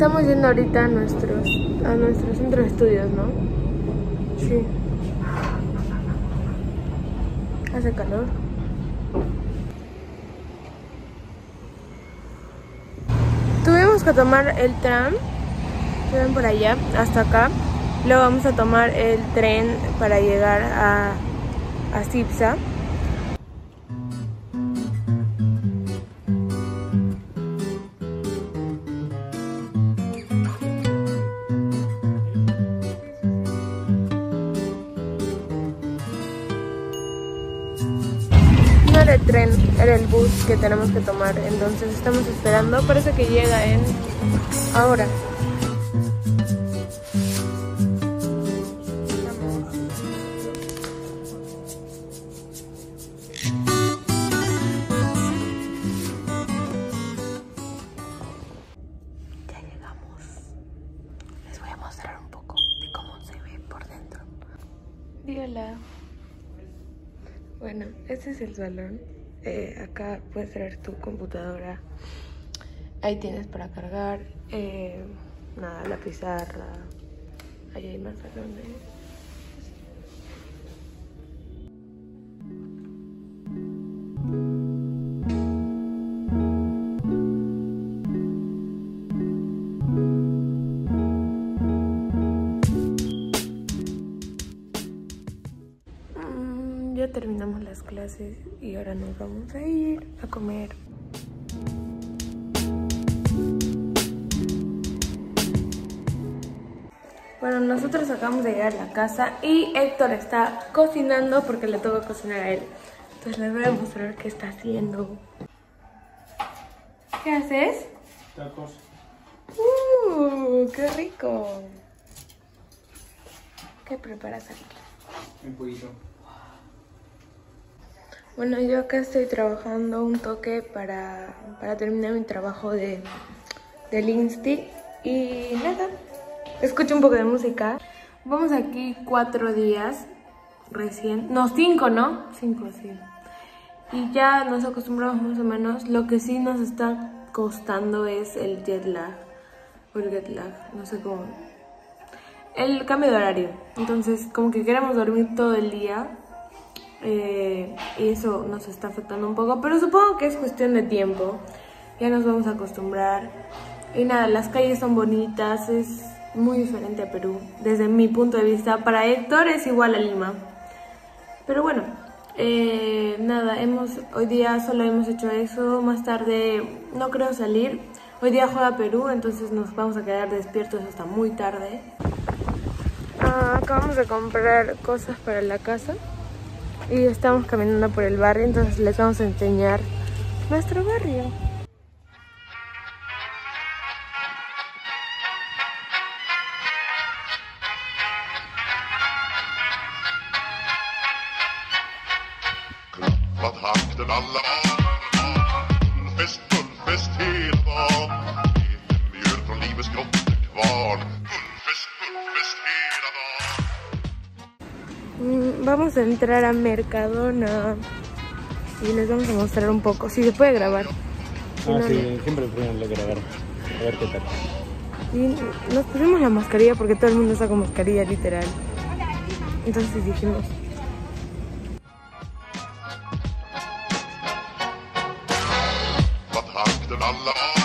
Estamos yendo ahorita a nuestros, a nuestro centro de estudios, ¿no? Sí. Hace calor. Tuvimos que tomar el tram, que ven por allá, hasta acá. Luego vamos a tomar el tren para llegar a, a Cipsa. Era el tren, era el bus que tenemos que tomar. Entonces estamos esperando. Parece que llega en ahora. Ya llegamos. Les voy a mostrar un poco de cómo se ve por dentro. Dígala. Bueno, este es el salón. Eh, acá puedes traer tu computadora. Ahí tienes para cargar. eh, nada, la pizarra. Ahí hay más salones. Mm, Ya terminamos las clases y ahora nos vamos a ir a comer. Bueno, nosotros acabamos de llegar a la casa y Héctor está cocinando porque le toca cocinar a él. Entonces les voy a mostrar qué está haciendo. ¿Qué haces? Tacos. ¡Uh! ¡Qué rico! ¿Qué preparas aquí? Un poquito. Bueno, yo acá estoy trabajando un toque para, para terminar mi trabajo de, del Insti. Y nada, escucho un poco de música. Vamos aquí cuatro días recién. No, cinco, ¿no? Cinco, sí. Y ya nos acostumbramos más o menos. Lo que sí nos está costando es el jet lag. O el jet lag, no sé cómo. El cambio de horario. Entonces, como que queremos dormir todo el día. Eh, y eso nos está afectando un poco, pero supongo que es cuestión de tiempo. Ya nos vamos a acostumbrar. Y nada, las calles son bonitas, es muy diferente a Perú, desde mi punto de vista. Para Héctor es igual a Lima. Pero bueno, eh, nada, hemos, hoy día solo hemos hecho eso. Más tarde no creo salir. Hoy día juega Perú, entonces nos vamos a quedar despiertos hasta muy tarde. Ah, acabamos de comprar cosas para la casa y estamos caminando por el barrio, entonces les vamos a enseñar nuestro barrio. Vamos a entrar a Mercadona y les vamos a mostrar un poco, si se puede grabar. Si Ah, no, sí, siempre ponerle grabar. A ver qué tal. Y nos pusimos la mascarilla porque todo el mundo está con mascarilla literal. Entonces dijimos, Klappat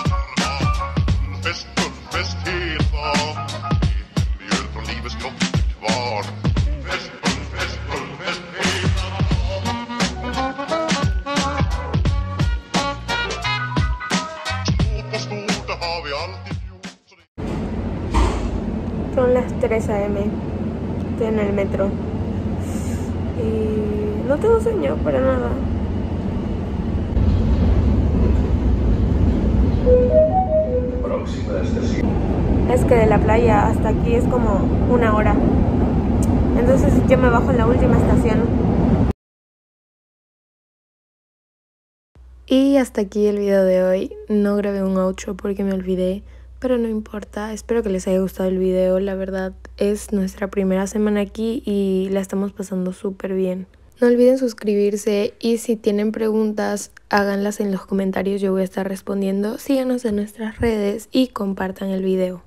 las 3 a.m. Estoy en el metro. Y no tengo sueño para nada. Es que de la playa hasta aquí es como una hora. Entonces yo me bajo en la última estación. Y hasta aquí el video de hoy. No grabé un outro porque me olvidé, pero no importa. Espero que les haya gustado el video. La verdad es nuestra primera semana aquí y la estamos pasando súper bien. No olviden suscribirse y si tienen preguntas, háganlas en los comentarios, yo voy a estar respondiendo. Síganos en nuestras redes y compartan el video.